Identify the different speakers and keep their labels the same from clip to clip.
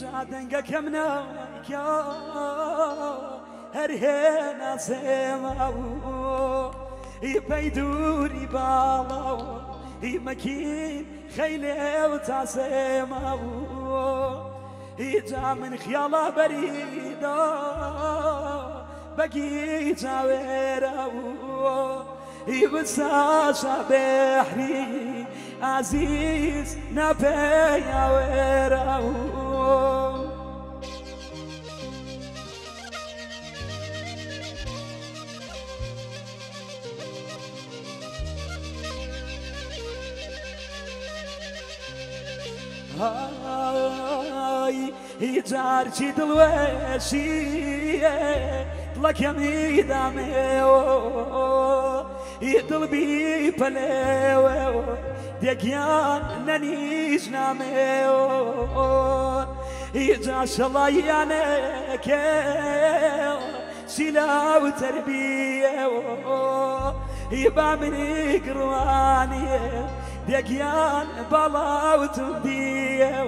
Speaker 1: جا دەنگەکەم ناکە هەر هێنا سێماوە هی پەی دووری باڵاوە هی مەکین خەیلێ تا سێماوە هی جا من خیاڵا بەریدا بەگی چاوێراوە هی بساشا بەحری عزیز نەپێیاوێراوە های هیچار چی دلوشیه دلکمی دامه دل بی پله دیگیان ننیش نامه هیچا شلایانه که سلا وتربيه يبا مني قرواني دقيان بلا وتبديه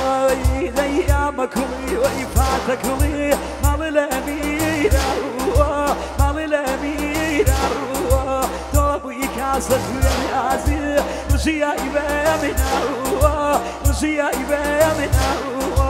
Speaker 1: هاي ايامك لي ويفاتك لي توبي كاسك يا وشيا يبا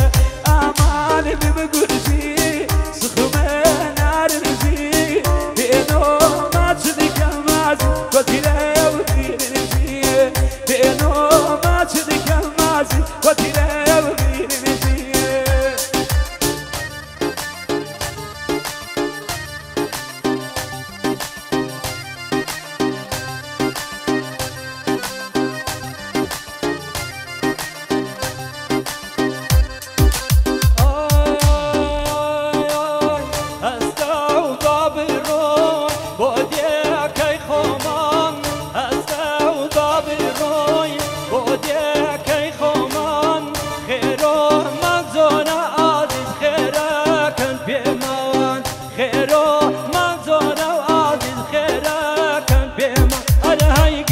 Speaker 1: اي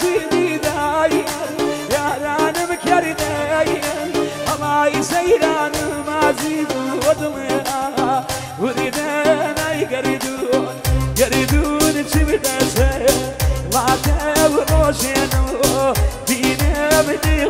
Speaker 1: سيدي داير يا رانم كرداير الله يسيران ما زيد ودمها وريدنا يقردون يقردون تبدأ لا تبروشنو دينا بدي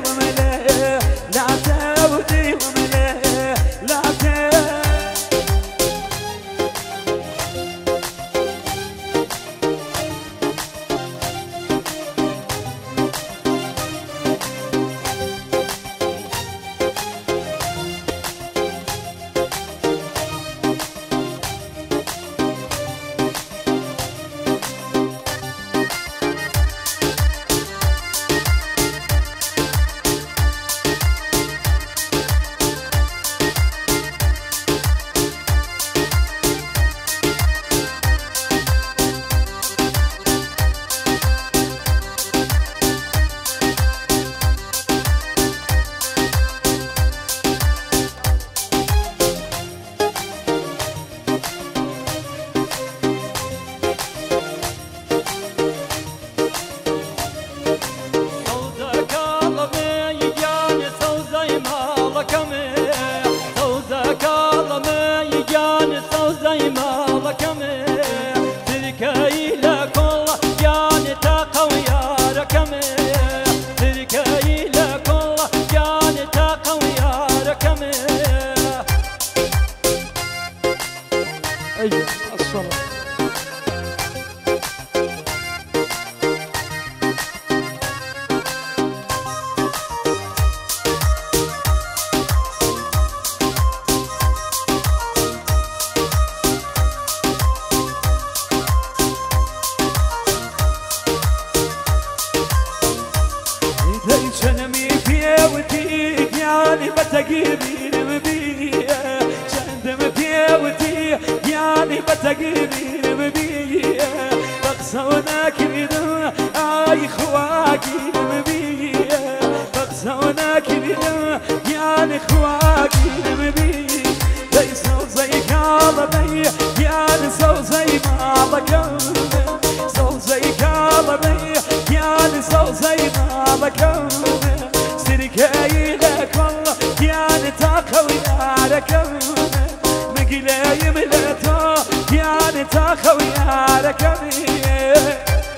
Speaker 1: que aí چنمی پیوتی یعنی بتگیریم بیه چندم پیوتی یعنی بتگیریم بیه بقصونا کردم آی خواگیرم بیه بقصونا کردم یعنی خواگیرم بیه دی سوزی کالبی یعنی سوزی مالکم سوزی yani sazayna bakam Sirkeyle kolla yani takav yarakam Mgileyim leto yani takav yarakam
Speaker 2: Herkes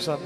Speaker 1: sabe.